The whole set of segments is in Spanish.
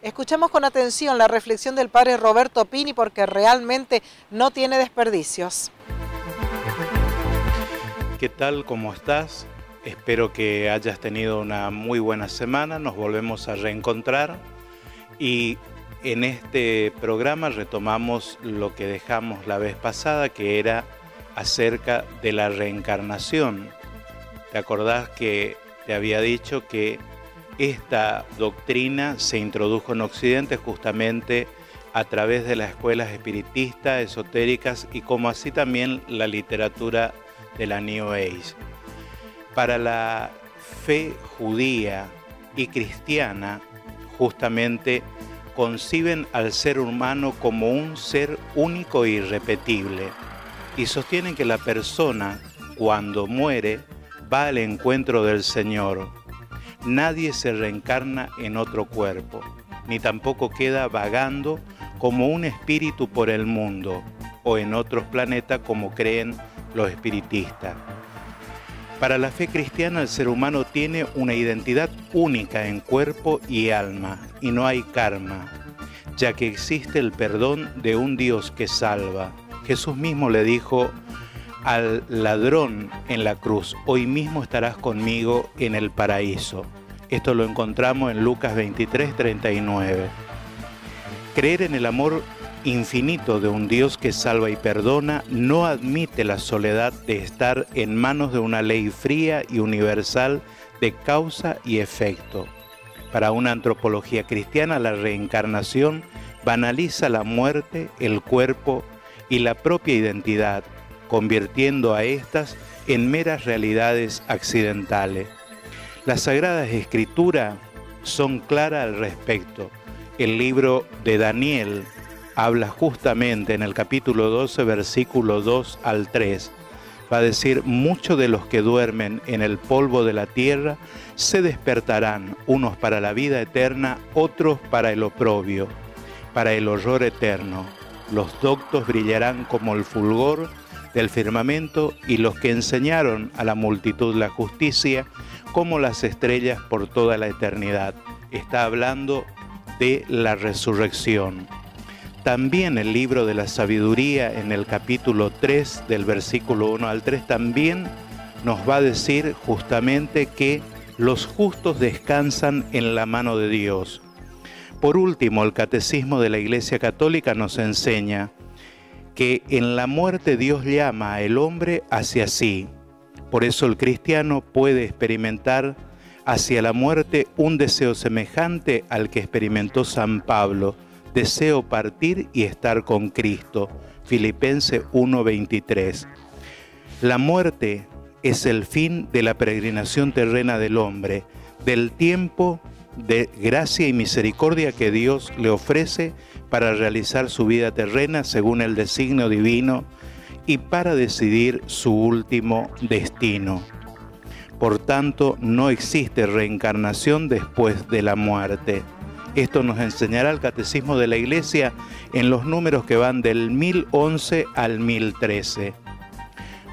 Escuchamos con atención la reflexión del padre Roberto Pini porque realmente no tiene desperdicios. ¿Qué tal? ¿Cómo estás? Espero que hayas tenido una muy buena semana. Nos volvemos a reencontrar y en este programa retomamos lo que dejamos la vez pasada, que era acerca de la reencarnación. ¿Te acordás que te había dicho que esta doctrina se introdujo en Occidente justamente a través de las escuelas espiritistas, esotéricas y como así también la literatura de la New Age. Para la fe judía y cristiana, justamente conciben al ser humano como un ser único e irrepetible y sostienen que la persona, cuando muere, va al encuentro del Señor. Nadie se reencarna en otro cuerpo, ni tampoco queda vagando como un espíritu por el mundo o en otros planetas como creen los espiritistas. Para la fe cristiana el ser humano tiene una identidad única en cuerpo y alma y no hay karma, ya que existe el perdón de un Dios que salva. Jesús mismo le dijo al ladrón en la cruz, hoy mismo estarás conmigo en el paraíso. Esto lo encontramos en Lucas 23, 39. Creer en el amor infinito de un Dios que salva y perdona no admite la soledad de estar en manos de una ley fría y universal de causa y efecto. Para una antropología cristiana, la reencarnación banaliza la muerte, el cuerpo y la propia identidad, convirtiendo a éstas en meras realidades accidentales. Las Sagradas Escrituras son claras al respecto. El libro de Daniel habla justamente en el capítulo 12, versículo 2 al 3. Va a decir, muchos de los que duermen en el polvo de la tierra se despertarán, unos para la vida eterna, otros para el oprobio, para el horror eterno. Los doctos brillarán como el fulgor del firmamento y los que enseñaron a la multitud la justicia como las estrellas por toda la eternidad. Está hablando de la resurrección. También el libro de la sabiduría en el capítulo 3 del versículo 1 al 3 también nos va a decir justamente que los justos descansan en la mano de Dios. Por último, el catecismo de la Iglesia Católica nos enseña que en la muerte Dios llama al hombre hacia sí. Por eso el cristiano puede experimentar hacia la muerte un deseo semejante al que experimentó San Pablo deseo partir y estar con Cristo. Filipenses 1:23. La muerte es el fin de la peregrinación terrena del hombre, del tiempo de gracia y misericordia que Dios le ofrece para realizar su vida terrena según el designio divino y para decidir su último destino. Por tanto, no existe reencarnación después de la muerte. Esto nos enseñará el Catecismo de la Iglesia en los números que van del 1011 al 1013.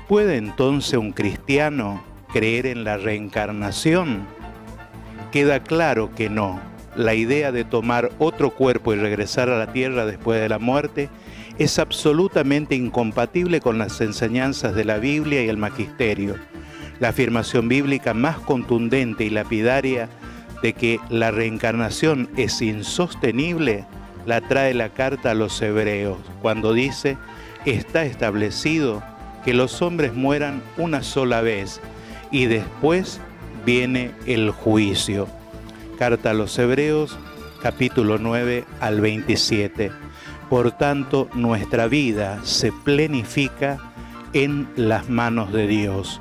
¿Puede entonces un cristiano creer en la reencarnación? Queda claro que no. La idea de tomar otro cuerpo y regresar a la tierra después de la muerte es absolutamente incompatible con las enseñanzas de la Biblia y el Magisterio. La afirmación bíblica más contundente y lapidaria de que la reencarnación es insostenible, la trae la carta a los hebreos, cuando dice, está establecido que los hombres mueran una sola vez y después viene el juicio. Carta a los hebreos, capítulo 9 al 27. Por tanto, nuestra vida se plenifica en las manos de Dios.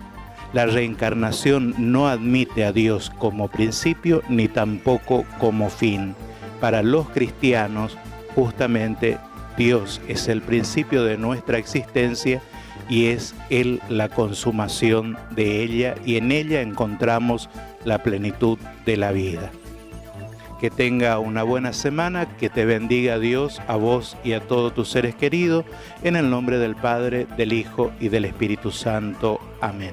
La reencarnación no admite a Dios como principio ni tampoco como fin. Para los cristianos, justamente Dios es el principio de nuestra existencia y es Él la consumación de ella y en ella encontramos la plenitud de la vida. Que tenga una buena semana, que te bendiga Dios a vos y a todos tus seres queridos, en el nombre del Padre, del Hijo y del Espíritu Santo. Amén.